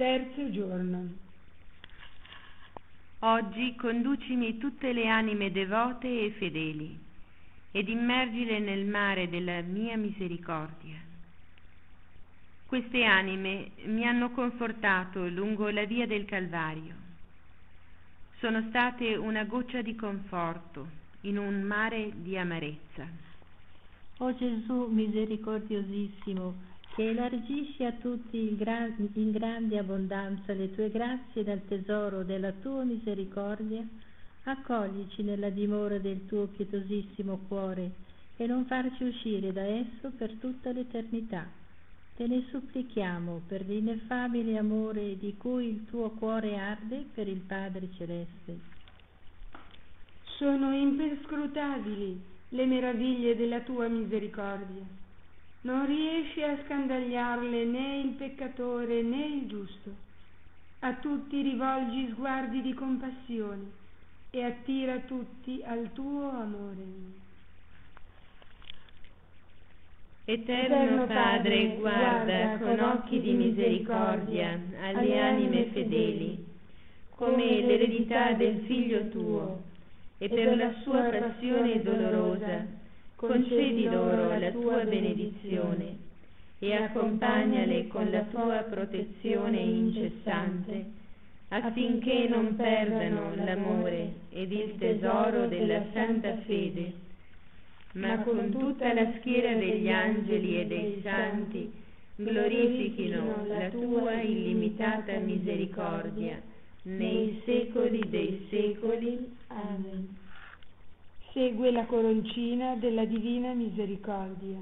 Terzo giorno. Oggi conducimi tutte le anime devote e fedeli ed immergile nel mare della mia misericordia. Queste anime mi hanno confortato lungo la via del Calvario. Sono state una goccia di conforto in un mare di amarezza. O Gesù misericordiosissimo, che elargisci a tutti in grande abbondanza le tue grazie dal tesoro della tua misericordia, accoglici nella dimora del tuo pietosissimo cuore e non farci uscire da esso per tutta l'eternità. Te ne supplichiamo per l'ineffabile amore di cui il tuo cuore arde per il Padre Celeste. Sono imperscrutabili le meraviglie della tua misericordia non riesce a scandagliarle né il peccatore né il giusto. A tutti rivolgi sguardi di compassione e attira tutti al tuo amore. Eterno Padre, guarda con occhi di misericordia alle anime fedeli, come l'eredità del Figlio tuo, e per la sua passione dolorosa concedi loro la tua benedizione e accompagnale con la tua protezione incessante, affinché non perdano l'amore ed il tesoro della santa fede, ma con tutta la schiera degli angeli e dei santi glorifichino la tua illimitata misericordia nei secoli dei secoli. Amen segue la coroncina della Divina Misericordia.